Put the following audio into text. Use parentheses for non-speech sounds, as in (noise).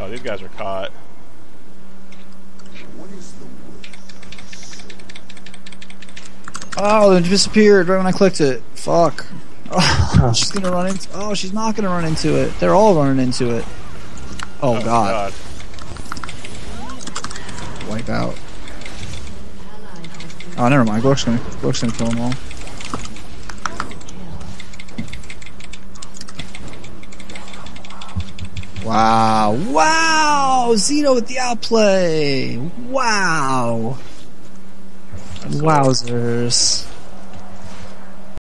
Oh, these guys are caught. Oh, it disappeared right when I clicked it. Fuck. Oh, (laughs) she's gonna run into. Oh, she's not gonna run into it. They're all running into it. Oh, Oh, god. Wipe out. Oh, never mind. Gork's gonna, Gork's gonna kill them all. Wow. Wow! Zeno with the outplay! Wow! Wowzers.